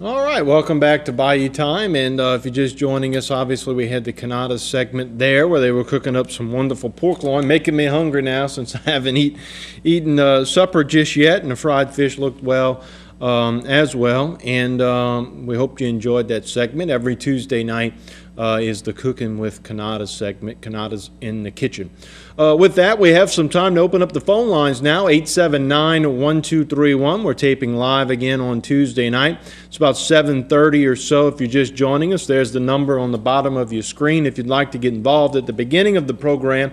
All right, welcome back to Bayou Time. And uh, if you're just joining us, obviously we had the Canada segment there where they were cooking up some wonderful pork loin, making me hungry now since I haven't eat, eaten uh, supper just yet, and the fried fish looked well um, as well. And um, we hope you enjoyed that segment. Every Tuesday night uh, is the Cooking with Canada segment. Canada's in the kitchen. Uh, with that, we have some time to open up the phone lines now. 879 1231. We're taping live again on Tuesday night. It's about 7:30 or so. If you're just joining us, there's the number on the bottom of your screen. If you'd like to get involved at the beginning of the program.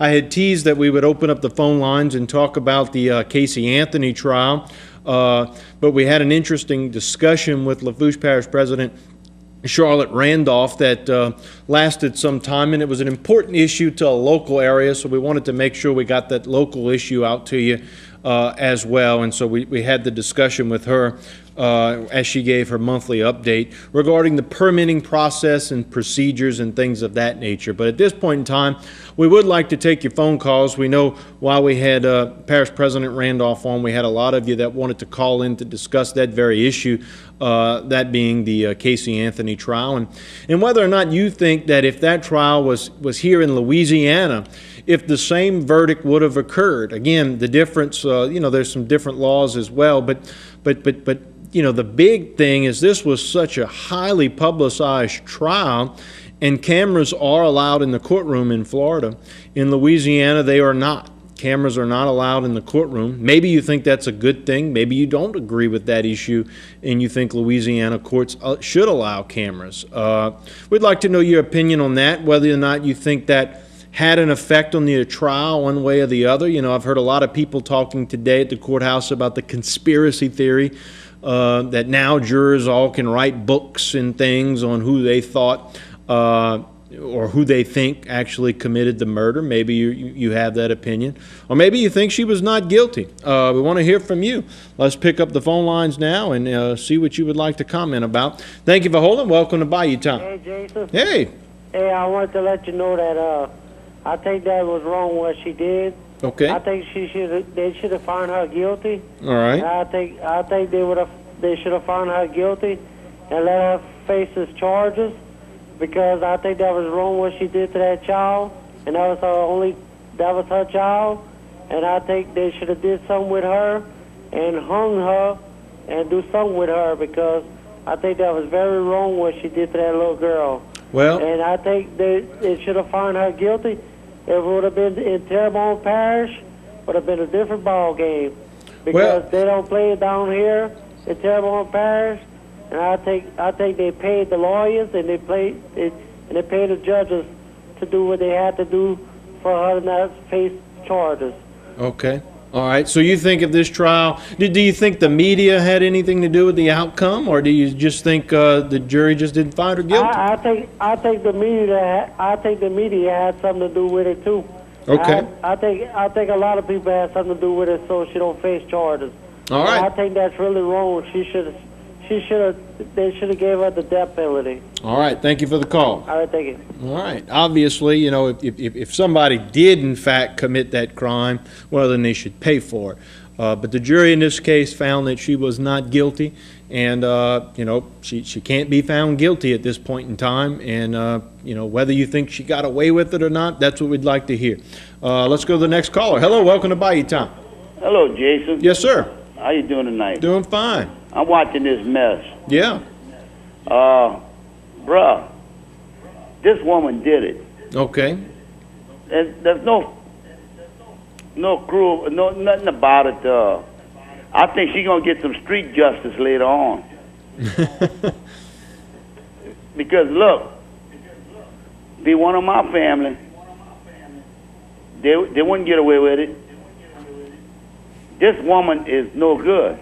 I had teased that we would open up the phone lines and talk about the uh, Casey Anthony trial, uh, but we had an interesting discussion with Lafourche Parish President Charlotte Randolph that uh, lasted some time, and it was an important issue to a local area, so we wanted to make sure we got that local issue out to you uh, as well. And so we, we had the discussion with her uh, as she gave her monthly update regarding the permitting process and procedures and things of that nature. But at this point in time, we would like to take your phone calls. We know while we had uh, Parish President Randolph on, we had a lot of you that wanted to call in to discuss that very issue, uh, that being the uh, Casey Anthony trial, and, and whether or not you think that if that trial was, was here in Louisiana, if the same verdict would have occurred. Again, the difference, uh, you know, there's some different laws as well, but, but, but, but, you know, the big thing is this was such a highly publicized trial and cameras are allowed in the courtroom in Florida. In Louisiana, they are not. Cameras are not allowed in the courtroom. Maybe you think that's a good thing. Maybe you don't agree with that issue and you think Louisiana courts uh, should allow cameras. Uh, we'd like to know your opinion on that, whether or not you think that had an effect on the trial one way or the other. You know, I've heard a lot of people talking today at the courthouse about the conspiracy theory uh, that now jurors all can write books and things on who they thought uh, or who they think actually committed the murder. Maybe you, you have that opinion. Or maybe you think she was not guilty. Uh, we want to hear from you. Let's pick up the phone lines now and uh, see what you would like to comment about. Thank you for holding. Welcome to Bayou Time. Hey, Jason. Hey. Hey, I wanted to let you know that uh, I think that was wrong what she did. Okay. I think she should they should have found her guilty. All right. I think I think they would have they should have found her guilty and let her face his charges because I think that was wrong what she did to that child and that was her only that was her child and I think they should have did something with her and hung her and do something with her because I think that was very wrong what she did to that little girl. Well, And I think they, they should have found her guilty. If it would have been in Terrebonne Parish, would have been a different ball game. Because Well- they don't play it down here in Terrebonne Parish. And I think I think they paid the lawyers and they played it, and they paid the judges to do what they had to do for her to not face charges. okay. All right. So you think of this trial, do, do you think the media had anything to do with the outcome, or do you just think uh, the jury just didn't find her guilty? I, I think I think the media I think the media had something to do with it too. Okay. I, I think I think a lot of people had something to do with it, so she don't face charges. All right. I think that's really wrong. She should she should have they should have gave her the death penalty. All right. Thank you for the call. All right. would think it. All right. Obviously, you know, if, if, if somebody did in fact commit that crime, well, then they should pay for it. Uh, but the jury in this case found that she was not guilty, and uh, you know she she can't be found guilty at this point in time. And uh, you know whether you think she got away with it or not, that's what we'd like to hear. Uh, let's go to the next caller. Hello, welcome to Bayou Time. Hello, Jason. Yes, sir. How you doing tonight? Doing fine. I'm watching this mess. Yeah. Uh, bruh, this woman did it. Okay. There's, there's no, no cruel, no nothing about it. Uh, I think she's gonna get some street justice later on. Because look, be one of my family, they they wouldn't get away with it. This woman is no good.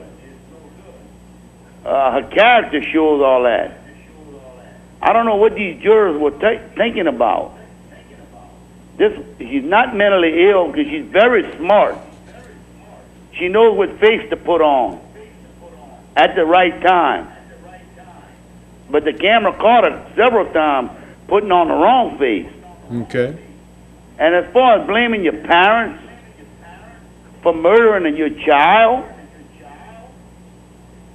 Uh, her character shows all that. I don't know what these jurors were ta thinking about. This she's not mentally ill because she's very smart. She knows what face to put on at the right time. But the camera caught her several times putting on the wrong face. Okay. And as far as blaming your parents for murdering your child,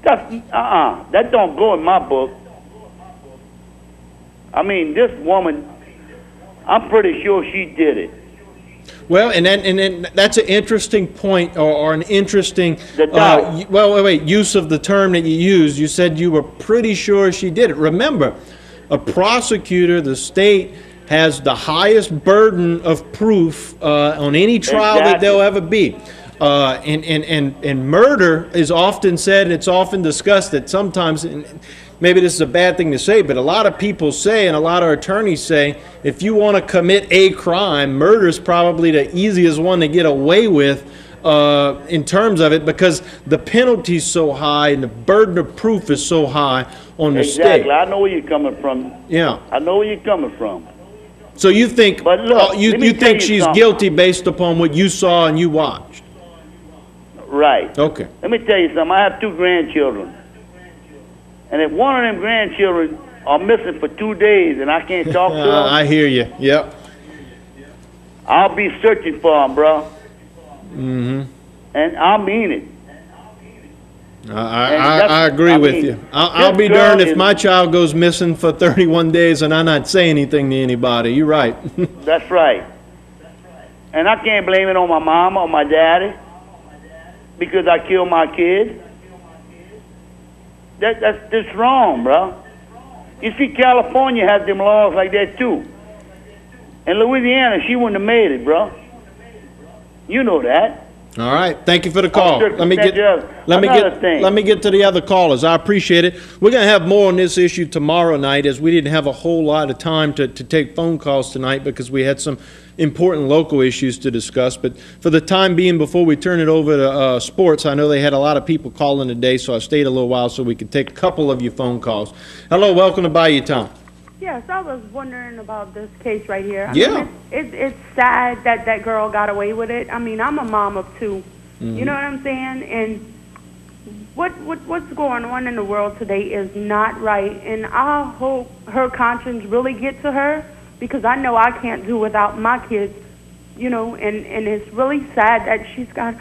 That's uh-uh. That don't go in my book. I mean, this woman, I'm pretty sure she did it. Well, and then, and then that's an interesting point, or, or an interesting, uh, well, wait, wait, use of the term that you used. You said you were pretty sure she did it. Remember, a prosecutor, the state, has the highest burden of proof uh, on any trial that there'll ever be. Uh, and, and, and, and murder is often said, and it's often discussed that sometimes, and maybe this is a bad thing to say, but a lot of people say, and a lot of attorneys say, if you want to commit a crime, murder is probably the easiest one to get away with uh, in terms of it because the penalty is so high and the burden of proof is so high on the Exactly. state. I know where you're coming from. Yeah. I know where you're coming from. So you think But look, uh, you, you think you she's something. guilty based upon what you saw and you watched? Right. Okay. Let me tell you something. I have two grandchildren. And if one of them grandchildren are missing for two days and I can't talk to Uh, them, I hear you. Yep. I'll be searching for them, bro. Mm-hmm. And I mean it. I, I, I, agree I with mean, you. I'll, I'll be darned if my child goes missing for 31 days and I not say anything to anybody. You're right. That's right. And I can't blame it on my mama or my daddy because I killed my kid. That, that's just wrong, bro. You see, California has them laws like that too. In Louisiana, she wouldn't have made it, bro. You know that. All right. Thank you for the call. sure Let me get let me get thing. let me get to the other callers. I appreciate it. We're going to have more on this issue tomorrow night as we didn't have a whole lot of time to, to take phone calls tonight because we had some important local issues to discuss. But for the time being, before we turn it over to uh, sports, I know they had a lot of people calling today, so I stayed a little while so we could take a couple of your phone calls. Hello, welcome to Bayou Town. Yes, I was wondering about this case right here. I Yeah. mean, it's, it's, it's sad that that girl got away with it. I mean, I'm a mom of 2 You know what I'm saying? And what, what what's going on in the world today is not right. And I hope her conscience really get to her because I know I can't do without my kids. You know, and and it's really sad that she's got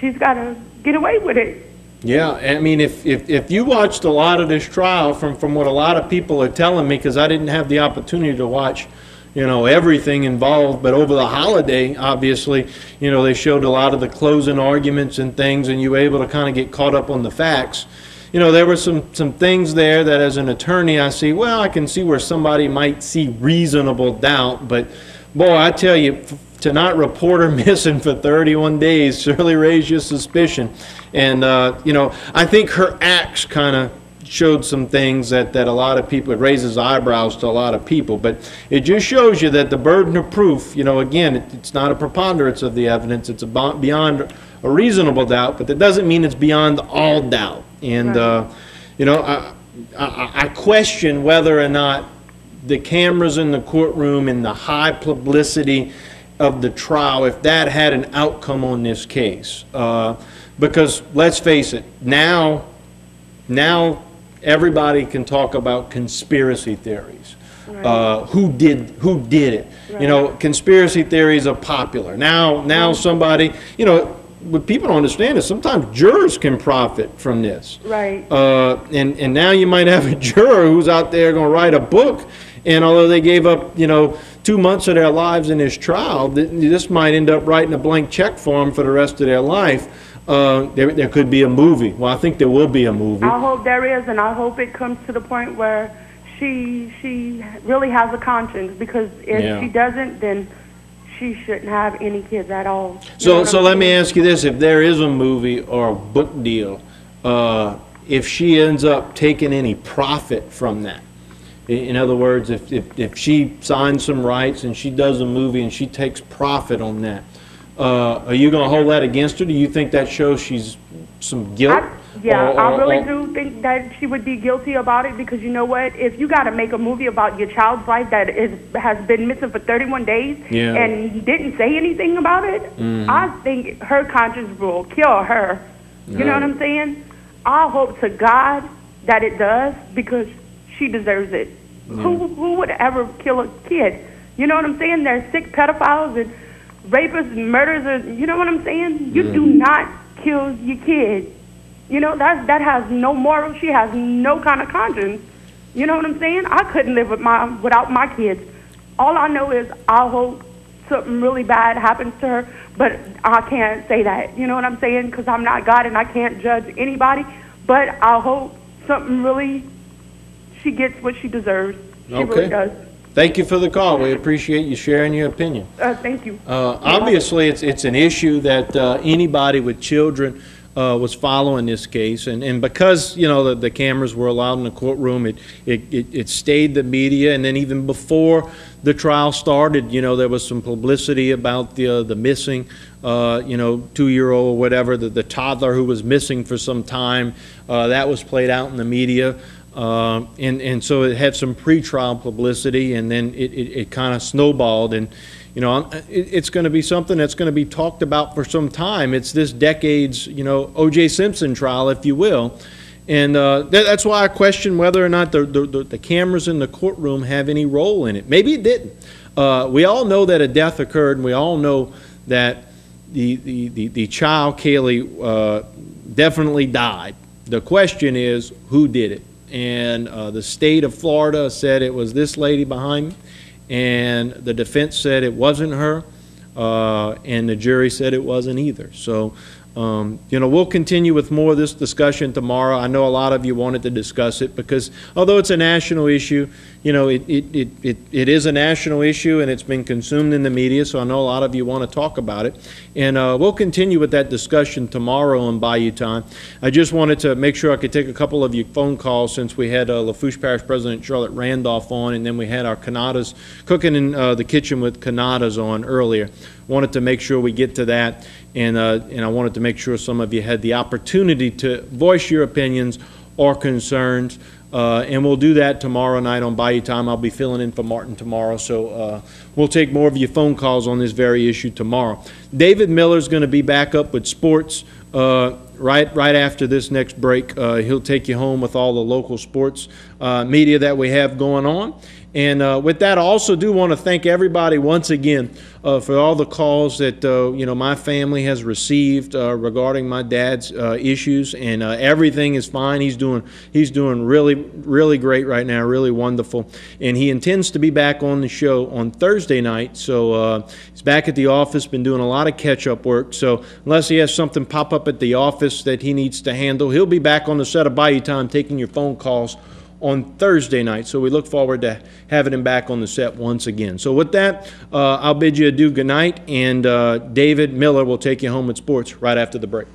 she's got to get away with it. Yeah, I mean, if, if, if you watched a lot of this trial from, from what a lot of people are telling me, because I didn't have the opportunity to watch, you know, everything involved, but over the holiday, obviously, you know, they showed a lot of the closing arguments and things, and you were able to kind of get caught up on the facts. You know, there were some, some things there that as an attorney, I see, well, I can see where somebody might see reasonable doubt, but boy, I tell you, to not report her missing for 31 days surely raised your suspicion. And, uh, you know, I think her acts kind of showed some things that, that a lot of people, it raises eyebrows to a lot of people. But it just shows you that the burden of proof, you know, again, it- it's not a preponderance of the evidence, it's abo- beyond a reasonable doubt, but that doesn't mean it's beyond all doubt. And, uh, you know, I, I, I question whether or not the cameras in the courtroom and the high publicity of the trial, if that had an outcome on this case. Uh, Because, let's face it, now, now, everybody can talk about conspiracy theories. Uh, Who did, who did it? You know, conspiracy theories are popular. Now, now somebody, you know, what people don't understand is sometimes jurors can profit from this. Right. Uh, and, and now you might have a juror who's out there going to write a book, and although they gave up, you know, two months of their lives in this trial, th- this might end up writing a blank check for them for the rest of their life. Uh, there, there could be a movie. Well, I think there will be a movie. I hope there is, and I hope it comes to the point where she she really has a conscience. Because if Yeah. she doesn't, then she shouldn't have any kids at all. So, so let me ask you this, if there is a movie or a book deal, uh, if she ends up taking any profit from that, in other words, if, if, if she signs some rights and she does a movie and she takes profit on that, uh, are you gonna hold that against her? Do you think that shows she's some guilt? I, yeah, Or- I really or- do think that she would be guilty about it because you know what? If you got to make a movie about your child's life that is has been missing for 31 days Yeah. and you didn't say anything about it, I think her conscience will kill her. You know what I'm saying? I hope to God that it does because she deserves it. Who who would ever kill a kid? You know what I'm saying? They're sick pedophiles and rapists and murderers. And, you know what I'm saying? You do not kill your kid. You know, that that has no moral. She has no kind of conscience. You know what I'm saying? I couldn't live with my without my kids. All I know is I hope something really bad happens to her, but I can't say that. You know what I'm saying? Because I'm not God and I can't judge anybody. But I hope something really she gets what she deserves. She Okay. really does. Thank you for the call. We appreciate you sharing your opinion. Uh, thank you. Uh, Obviously, it's, it's an issue that uh, anybody with children uh, was following this case, and, and because, you know, the, the cameras were allowed in the courtroom, it, it, it it stayed the media, and then even before the trial started, you know, there was some publicity about the, uh, the missing, uh, you know, two-year-old or whatever, the, the toddler who was missing for some time, uh, that was played out in the media. Uh, And, and so it had some pretrial publicity, and then it, it, it kind of snowballed, and, you know, it, it's going to be something that's going to be talked about for some time. It's this decade's, you know, O.J. Simpson trial, if you will. And uh, that, that's why I question whether or not the, the, the- cameras in the courtroom have any role in it. Maybe it didn't. Uh, we all know that a death occurred, and we all know that the, the, the, the child, Caylee, uh, definitely died. The question is, who did it? And uh, the state of Florida said it was this lady behind me, and the defense said it wasn't her, uh, and the jury said it wasn't either. So, um, you know, we'll continue with more of this discussion tomorrow. I know a lot of you wanted to discuss it because although it's a national issue, you know, it, it, it, it it is a national issue and it's been consumed in the media, so I know a lot of you want to talk about it. And uh, we'll continue with that discussion tomorrow on Bayou Time. I just wanted to make sure I could take a couple of your phone calls since we had uh, Lafourche Parish President Charlotte Randolph on, and then we had our Canadas, cooking in uh, the kitchen with Canadas on earlier. Wanted to make sure we get to that, and, uh, and I wanted to make sure some of you had the opportunity to voice your opinions or concerns. Uh, and we'll do that tomorrow night on Bayou Time. I'll be filling in for Martin tomorrow, so uh, we'll take more of your phone calls on this very issue tomorrow. David Miller's going to be back up with sports uh, right right after this next break. Uh, he'll take you home with all the local sports uh, media that we have going on. And uh, with that, I also do want to thank everybody once again uh, for all the calls that uh, you know my family has received uh, regarding my dad's uh, issues, and uh, everything is fine. He's doing he's doing really really great right now, really wonderful, and he intends to be back on the show on Thursday night. So he's back at the office, been doing a lot of catch up work. So unless he has something pop up at the office that he needs to handle, he'll be back on the set of Bayou Time taking your phone calls on Thursday night. So we look forward to having him back on the set once again. So with that, uh, I'll bid you adieu, good night, and uh, David Miller will take you home with sports right after the break.